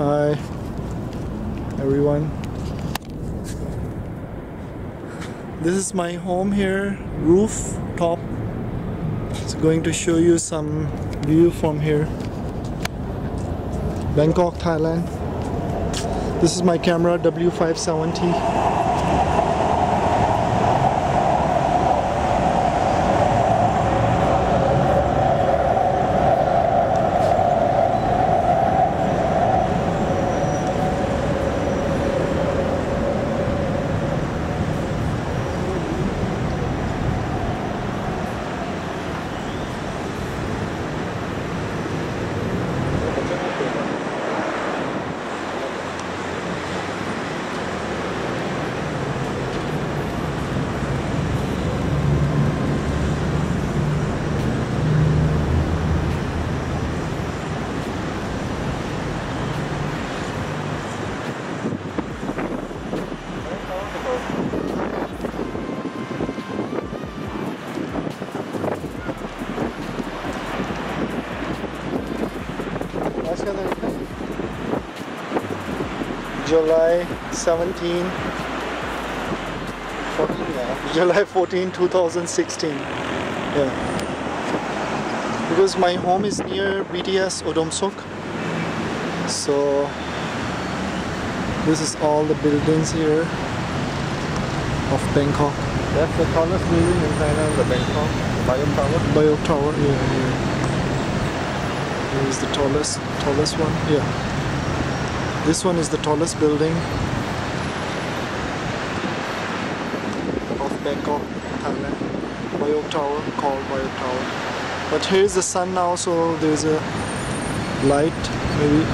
Hi, everyone. This is my home here, rooftop. It's going to show you some view from here. Bangkok, Thailand. This is my camera W570. July 17 14, yeah. July 14 2016 yeah because my home is near BTS Udomsuk so this is all the buildings here of Bangkok That's the tallest building in Thailand, the Bangkok Baiyoke Tower. Baiyoke Tower yeah, yeah. Here is the tallest tallest one yeah this one is the tallest building of Bangkok, Thailand. Baiyoke Tower, called Baiyoke Tower. But here is the sun now, so there's a light, maybe.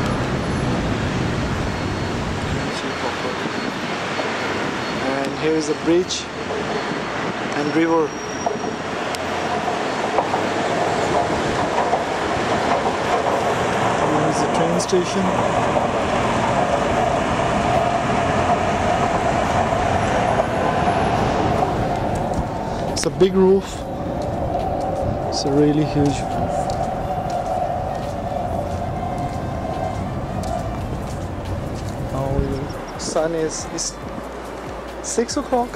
And here is a bridge and river. Here is the train station. A big roof. It's a really huge roof. Now the sun is, is 6 o'clock.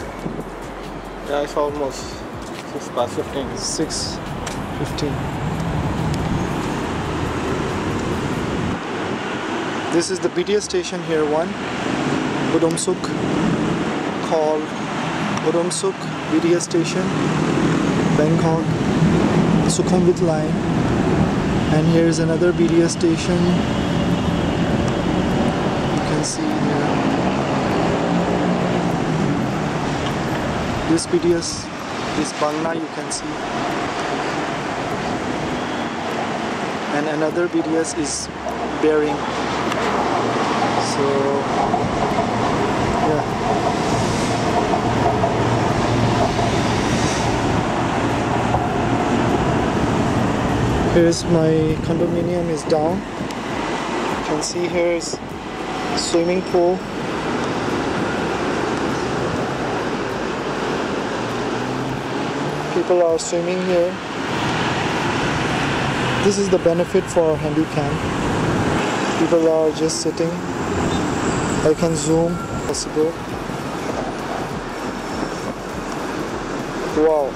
Yeah, it's almost 6 past 15. 6.15. This is the BTS station here, one. Udomsuk, called Udomsuk BTS station, Bangkok, Sukhumvit line. And here is another BTS station. You can see here. This BTS is Bangna, you can see. And another BTS is Bearing. So, yeah. Here's my condominium is down. You can see here is swimming pool. People are swimming here. This is the benefit for handycam. People are just sitting. I can zoom possible. Wow.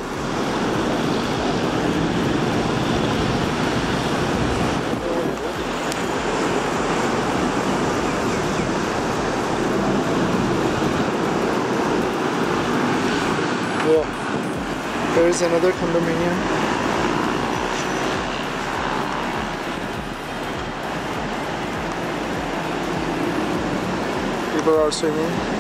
Yeah. There is another condominium. People are swimming.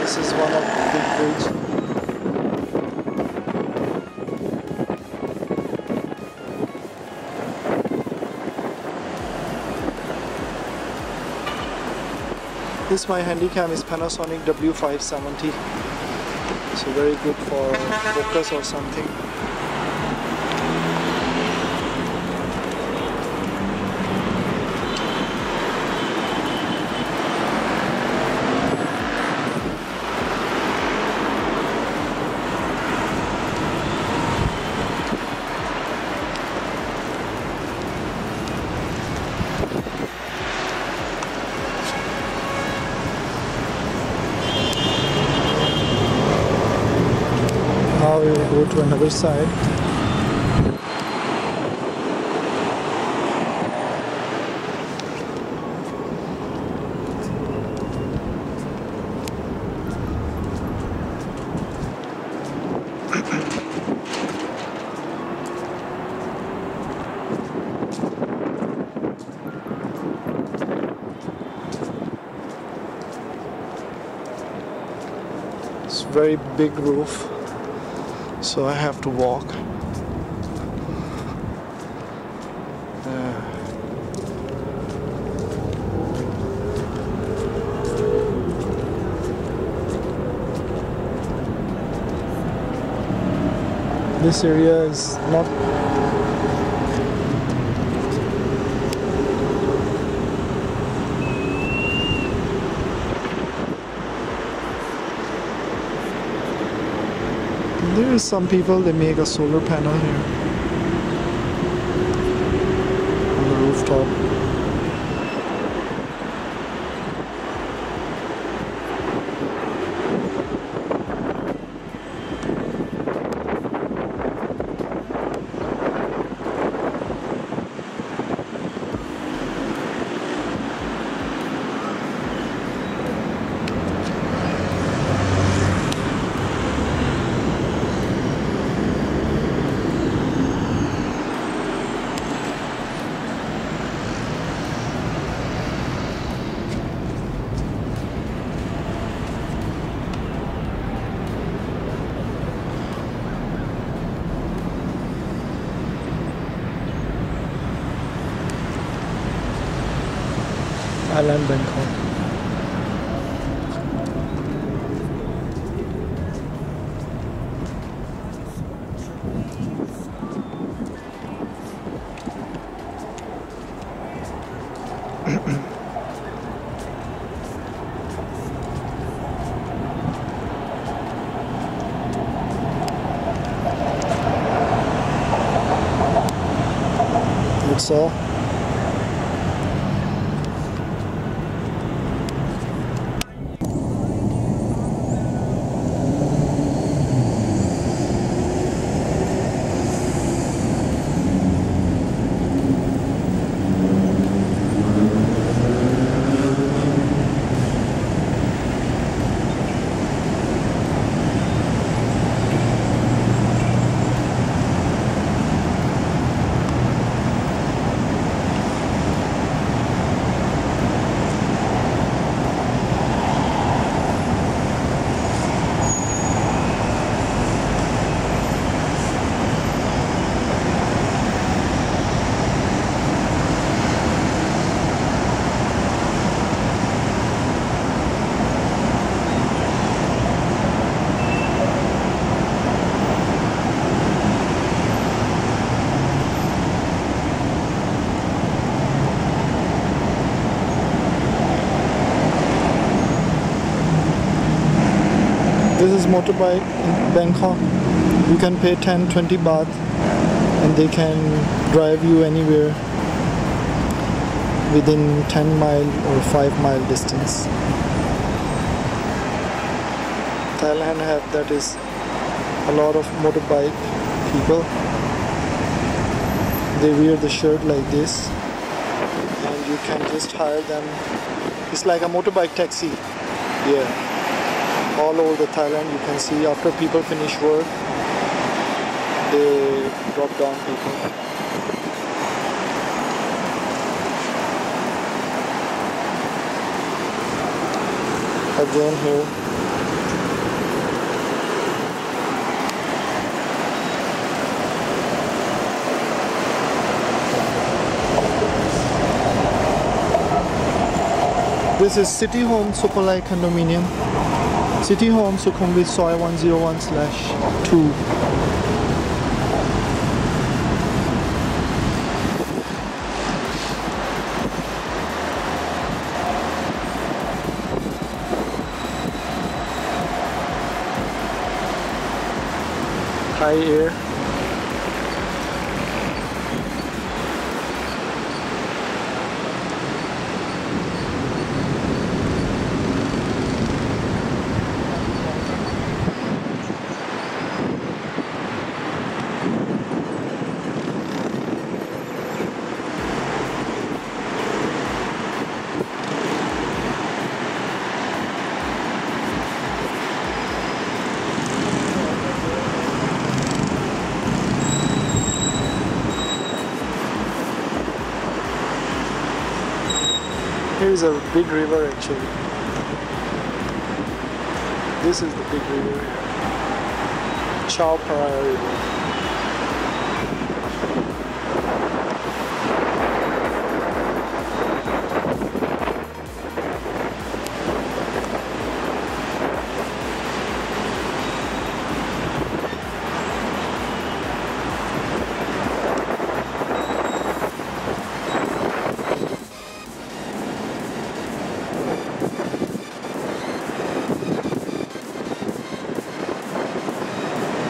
This is one of the big bridges. This my Handycam is Panasonic W570 so very good for focus or something. Another side. It's very big roof so I have to walk. This area is not some people they make a solar panel here on the rooftop. Island Bangkok. That's This is motorbike in Bangkok. You can pay 10 20 baht and they can drive you anywhere within 10 mile or 5 mile distance. Thailand have that is a lot of motorbike people. They wear the shirt like this and you can just hire them. It's like a motorbike taxi. Yeah all over the Thailand you can see after people finish work they drop down people. Again here. This is City Home Superlight Condominium. City Home Sukhumvit Soi 101 slash 2. High air. Here is a big river actually. This is the big river. Chao Phraya River.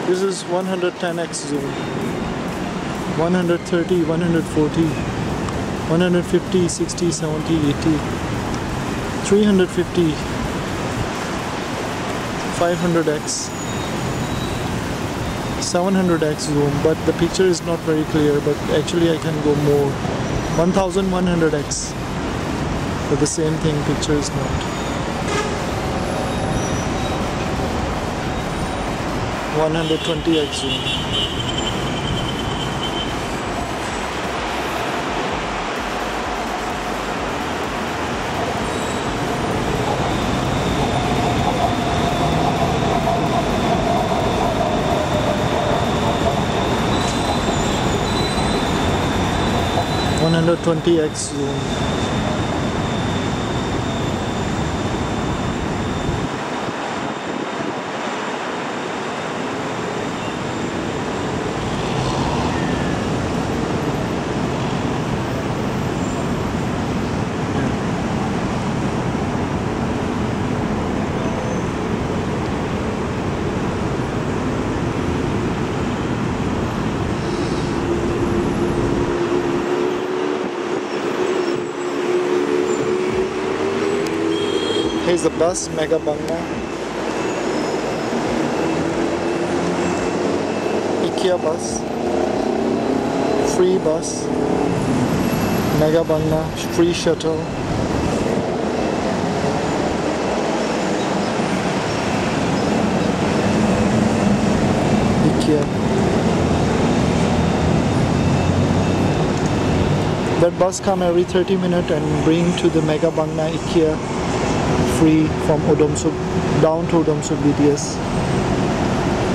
This is 110x zoom. 130, 140, 150, 60, 70, 80, 350, 500x, 700x zoom, but the picture is not very clear, but actually I can go more. 1100x, but the same thing, picture is not. 120x zoom. One hundred twenty X zoom. Here's the bus, Mega Bangna. IKEA bus. Free bus. Mega Bangna, free shuttle. That bus come every 30 minutes and bring to the Mega Bangna IKEA free from Udomsuk down to Udomsuk BTS.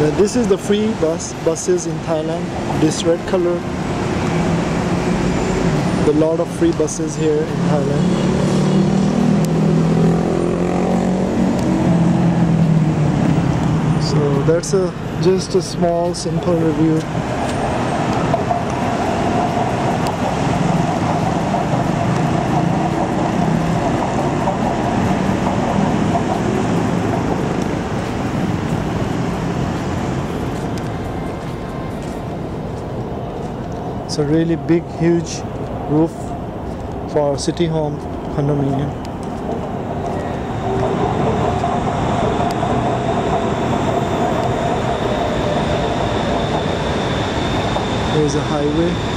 Now, this is the free bus buses in Thailand. This red color. The lot of free buses here in Thailand. So that's a just a small simple review. It's a really big, huge roof for city home condominium. There's a highway.